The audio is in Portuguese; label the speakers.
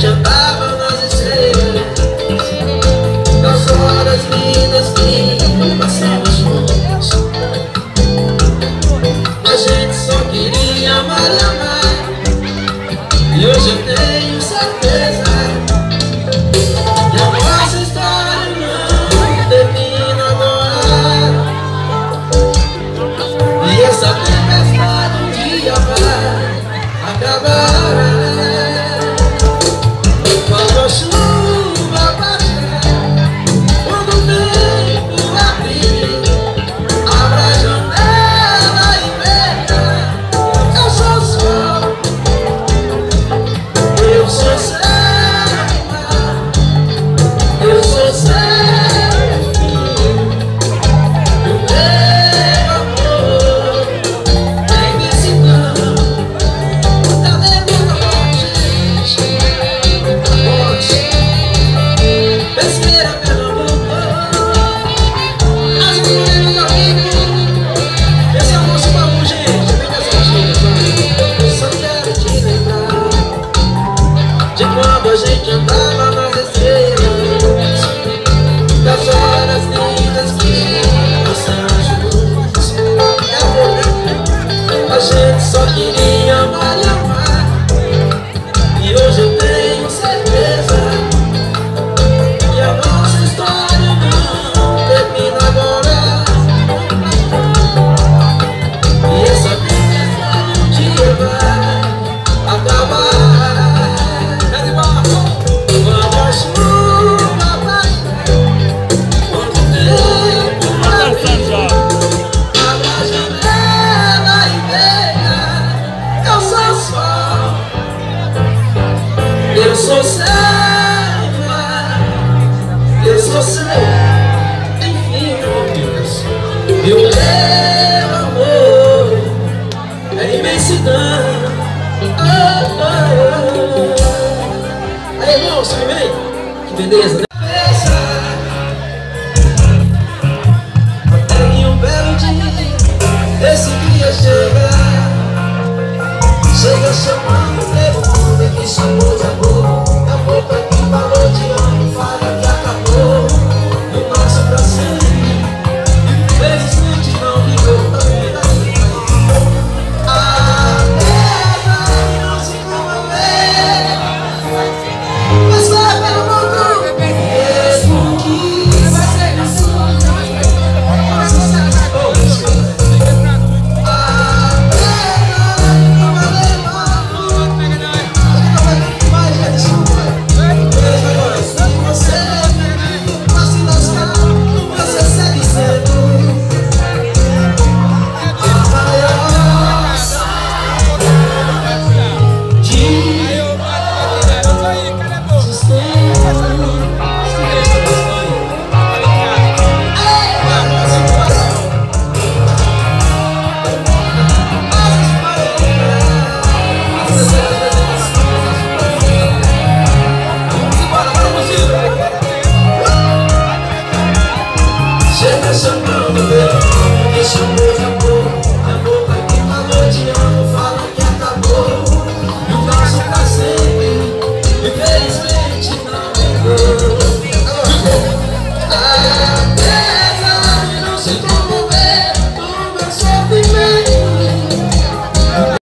Speaker 1: such a. Eu sou salva, eu sou seu infinito. E o meu amor é imensidão. Oh, oh, oh. Aí, irmão, se vem. Que beleza, né? Até que um belo dia, esse dia chega. Chega chamando o meu mundo que chamou de amor.